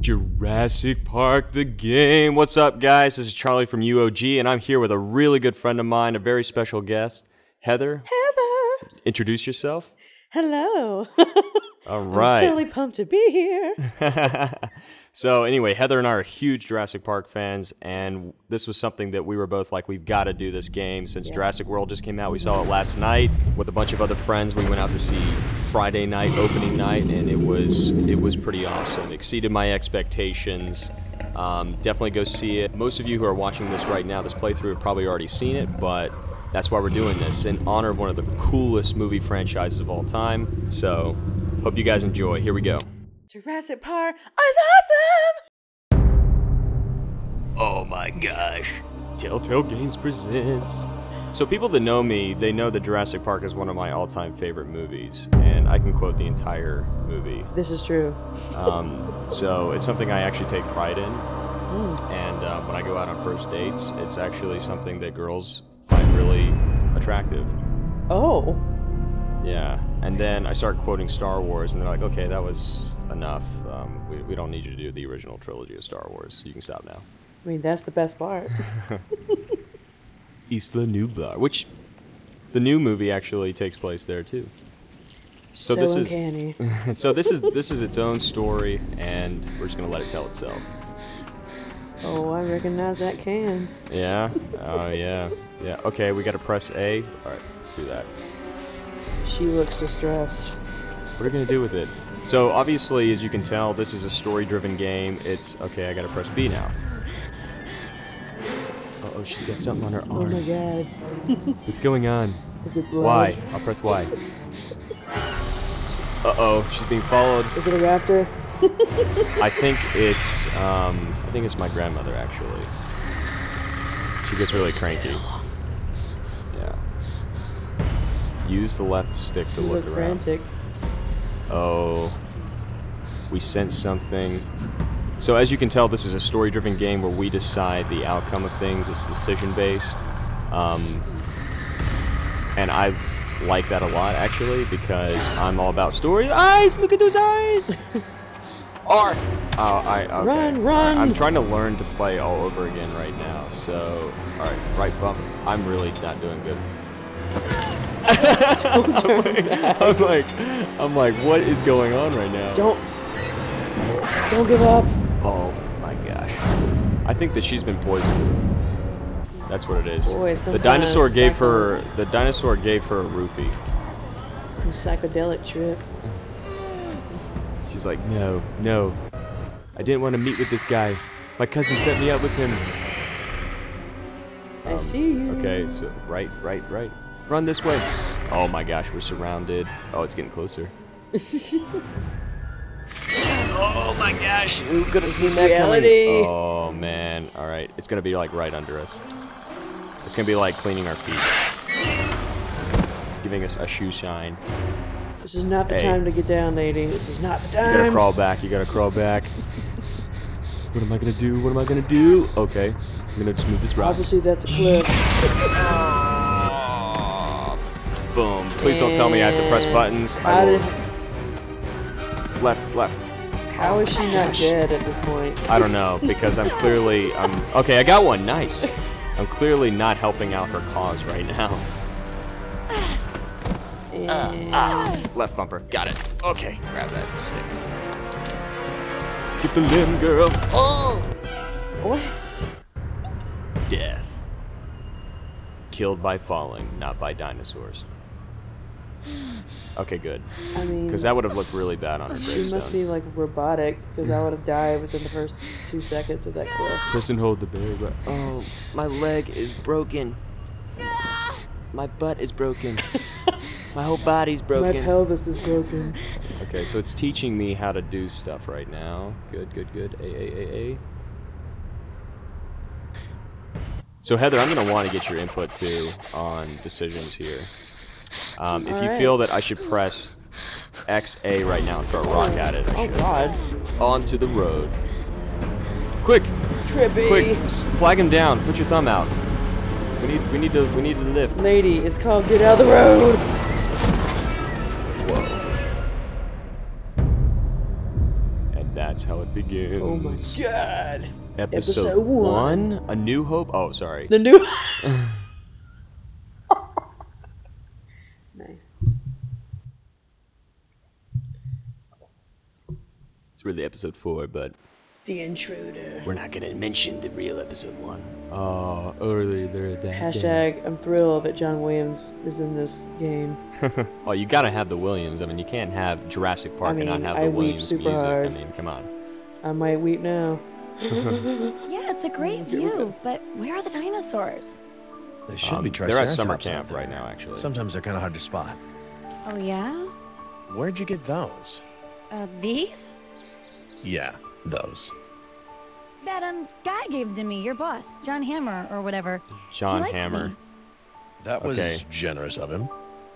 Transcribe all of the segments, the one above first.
Jurassic Park the game. What's up, guys? This is Charlie from UOG, and I'm here with a really good friend of mine, a very special guest, Heather. Heather. Introduce yourself. Hello. All right. I'm really pumped to be here. so anyway, Heather and I are huge Jurassic Park fans, and this was something that we were both like, we've got to do this game since Jurassic World just came out. We saw it last night with a bunch of other friends. We went out to see Friday night opening night, and it was it was pretty awesome. Exceeded my expectations. Um, definitely go see it. Most of you who are watching this right now, this playthrough, have probably already seen it, but that's why we're doing this in honor of one of the coolest movie franchises of all time. So, hope you guys enjoy. Here we go. Jurassic Park is awesome. Oh my gosh. Telltale Games presents. So, people that know me, they know that Jurassic Park is one of my all time favorite movies, and I can quote the entire movie. This is true. Um, so, it's something I actually take pride in. And uh, when I go out on first dates, it's actually something that girls find really attractive. Oh. Yeah. And then I start quoting Star Wars, and they're like, okay, that was enough. Um, we, we don't need you to do the original trilogy of Star Wars. You can stop now. I mean, that's the best part. Isla Nublar, which the new movie actually takes place there too. so this is- so this is this is its own story, and we're just gonna let it tell itself. oh, I recognize that can. Yeah. Oh yeah. Yeah. Okay, we gotta press A. All right, let's do that. She looks distressed. What are we gonna do with it? So obviously, as you can tell, this is a story-driven game. It's okay. I gotta press B now. Uh oh, she's got something on her arm. Oh my god. What's going on? Is it blood? Y. I'll press Y. Uh oh, she's being followed. Is it a raptor? I think it's um, I think it's my grandmother actually. She gets really cranky. Use the left stick to You look, look around. frantic. Oh. We sense something. So as you can tell, this is a story-driven game where we decide the outcome of things. It's decision-based, um, and I like that a lot actually because I'm all about story. Eyes, look at those eyes. R. Oh, I okay. Run, run. I'm trying to learn to play all over again right now. So, all right, right bump. I'm really not doing good. I'm like, I'm like, what is going on right now? Don't. Don't give up. Oh my gosh. I think that she's been poisoned. That's what it is. Boy, the dinosaur gave her the dinosaur gave her a roofie. Some psychedelic trip. She's like, no, no. I didn't want to meet with this guy. My cousin set me up with him. I see you. Um, Okay, so right, right, right. Run this way. Oh my gosh, we're surrounded. Oh, it's getting closer. oh my gosh, who could have seen that Reality. coming? Oh man, all right, it's gonna be like right under us. It's gonna be like cleaning our feet, giving us a shoe shine. This is not the Hey. time to get down, lady. This is not the time. You gotta crawl back. You gotta crawl back. What am I gonna do? What am I gonna do? Okay, I'm gonna just move this rock. Obviously, that's a clip. Oh. Boom. Please don't tell me I have to press buttons. How I did? Left, left. How is she not dead at this point? I don't know because I'm clearly I'm okay. I got one. Nice. I'm clearly not helping out her cause right now. And uh, uh. Left bumper. Got it. Okay. Grab that stick. Get the limb, girl. Oh! what? Death. Killed by falling, not by dinosaurs. Okay, good. I mean, Because that would have looked really bad on her she must be like robotic because I would have died within the first two seconds of that clip. Press and hold the barrier. Oh, my leg is broken. My butt is broken. my whole body's broken. My pelvis is broken. okay, so it's teaching me how to do stuff right now. Good, good, good. A, A, A, A. So Heather, I'm gonna want to get your input too on decisions here. Um, if you Alright. feel that I should press X A right now and throw a rock at it, I Oh should. God. Onto the road. Quick, Trippy. quick, flag him down. Put your thumb out. We need, we need to, we need to lift. Lady, it's called Get Out of the Road. Whoa. And That's how it begins. Oh my god. Episode, Episode one. one. A New Hope. Oh, sorry. The new. nice. It's really episode four, but The intruder. we're not gonna mention the real episode one. Oh, earlier there that Hashtag I'm thrilled that John Williams is in this game. Oh, you gotta have the Williams. I mean, you can't have Jurassic Park and not have I the weep Williams super music. hard. I mean, come on. I might weep now. Yeah, it's a great view, but where are the dinosaurs? There should Um, be they're at summer camp right now, actually. Sometimes they're kind of hard to spot. Oh, yeah? Where'd you get those? Uh, these? Yeah, those. That, um, guy gave to me, your boss, John Hammond, or whatever. John he likes Hammer. Me. That was Okay. generous of him.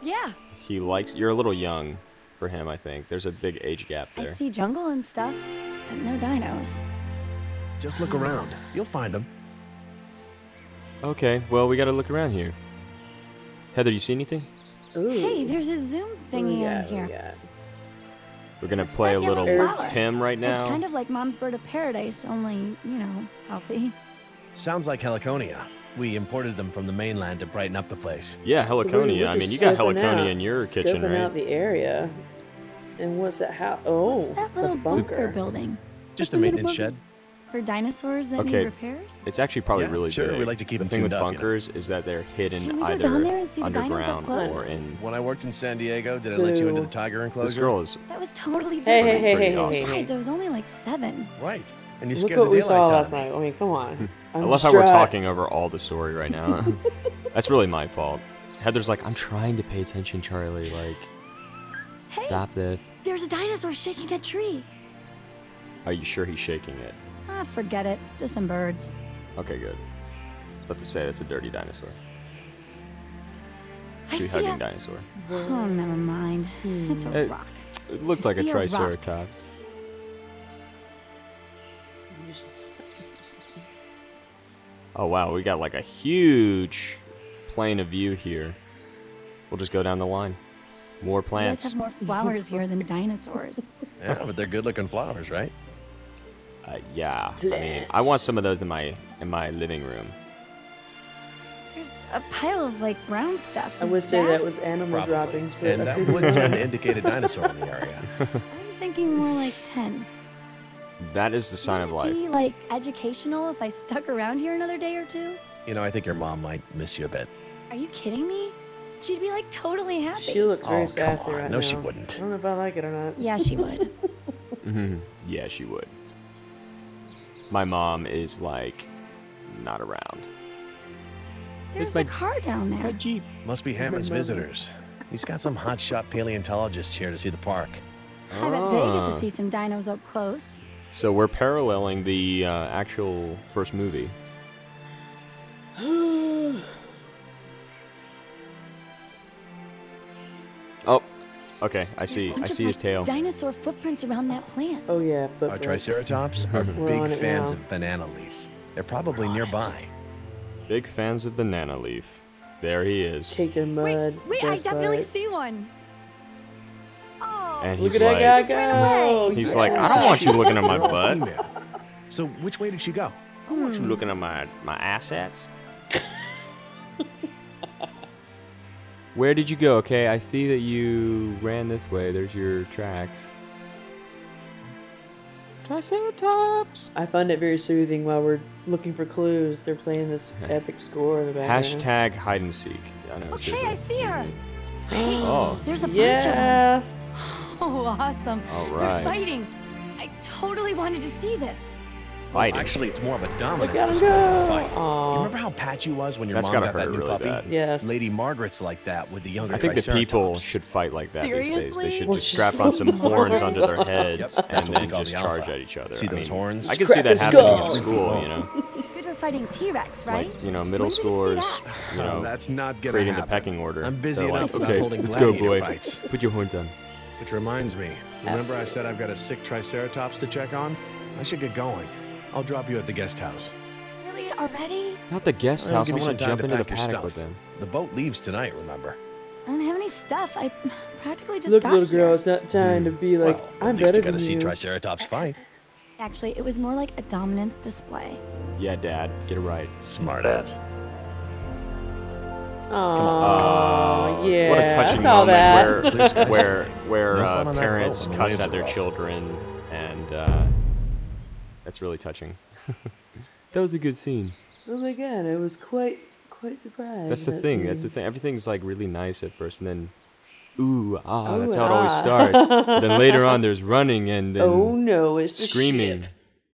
Yeah, He likes. You're a little young for him, I think. There's a big age gap there. I see jungle and stuff, but no dinos. Just look around. You'll find them. Okay, well, we gotta look around here. Heather, you see anything? Ooh. Hey, there's a zoom thingy yeah, on here. Yeah. We're gonna play a little flower. Tim right now. It's kind of like Mom's Bird of Paradise, only, you know, healthy. Sounds like heliconia. We imported them from the mainland to brighten up the place. yeah, heliconia. we're I mean, you got heliconia out- in your kitchen, scoping out the area. And what's that house? Oh, What's that little bunker bunker. building? Just a a little maintenance bunker. shed. For dinosaurs that Okay. need repairs? It's actually probably Yeah, really sure, big. we like to keep the 'em thing with tuned up, you know. bunkers is that they're hidden Can we go either down there and see the dinos up underground close? or in. When I worked in San Diego, did I let you into the tiger enclosure? This girl is That was totally different. hey, hey, Pretty hey, hey, awesome. hey, Besides, hey. I was only like seven. Right. And you Look scared what the we daylight saw out last of me. night. I mean, come on. I I'm love how we're talking over all the story right now. That's really my fault. Heather's like, I'm trying to pay attention, Charlie. Like, Hey, stop this. there's a dinosaur shaking that tree. Are you sure he's shaking it? Ah, forget it. Just some birds. Okay, good. I was about to say that's a dirty dinosaur. I Tree see hugging a... dinosaur. Oh, never mind. It's a Eh, rock. It looked I like a see a triceratops. Oh wow, we got like a huge plane of view here. We'll just go down the line. More You guys plants. have more flowers here than dinosaurs. Yeah, but they're good-looking flowers, right? Uh, yeah, I mean, I want some of those in my in my living room. There's a pile of like brown stuff. I Is would say that was animal Probably. droppings, but And that couldn't would tend to indicate a dinosaur in the area. I'm thinking more like ten. That is the sign of Would it life. Be like educational if I stuck around here another day or two. You know, I think your mom might miss you a bit. Are you kidding me? She'd be like totally happy. She looks very Oh, come sassy on. right No, now. No, she wouldn't. I don't know if I like it or not. Yeah, she would. mm -hmm. yeah, she would. My mom is like not around. There's my- a car down there. My Jeep. Must be Hammond's visitors. He's got some hotshot paleontologists here to see the park. I bet they get Ah. to see some dinos up close. So we're paralleling the uh, actual first movie. okay. I see. I see his like, tail. Dinosaur footprints around that plant. Oh yeah, Our Triceratops are big fans now. of banana leaf. They're probably nearby. Big fans of banana leaf. There he is. caked in mud. Wait, wait, I definitely part. see one. Oh, And Look he's at that guy go! away. he's Yeah. like, I don't want you looking at my butt. So which way did she go? I don't want you looking at my my assets. Where did you go? Okay, I see that you ran this way. There's your tracks. Triceratops. I find it very soothing while we're looking for clues. They're playing this epic score in the background. Hashtag hide and seek. I know. okay, seriously. I see her. Hey, Oh, there's a bunch of them. Yeah. Oh, awesome. All They're fighting. I totally wanted to see this. Fighting. Actually, it's more of a dominance Look at display than a go. fight. You remember how patchy was when your That's mom gotta that new really puppy? bad. Yes. Lady Margaret's like that with the younger I think the people should fight like that these days. They should Well, just strap on some horns smart. under their heads Yep, and then just the charge at each other. See I those mean, horns? I can see that happening in school. You know, Good for fighting T-Rex, right? like you know, middle When are we gonna see scores. that? You oh, know, that's not gonna creating the pecking order. I'm busy They're enough like, okay, holding let's go, boy. fights. Put your horns on. Which reminds me, remember I said I've got a sick Triceratops to check on? I should get going. I'll drop you at the guest house. Really? Already? Not the guest I'll house. give I you want some to jump into the paddock stuff. with them. The boat leaves tonight, remember? I don't have any stuff. I practically just Look, got little girl, it's not time to be like, Well, I'm at least better you got than to see you. Triceratops fight. Actually, it was more like a dominance display. Yeah, Dad, get it right. Smart ass. Oh, yeah. what a I touching saw moment that. where where where No uh, fun on that parents boat cuss at their children, and uh, that's really touching. that was a good scene. oh my god, I was quite quite surprised. That's the that thing. That's the thing. Everything's like really nice at first, and then ooh ah. Ooh, that's how it always ah. starts. But then later on, there's running and then Oh no, it's the screaming. ship.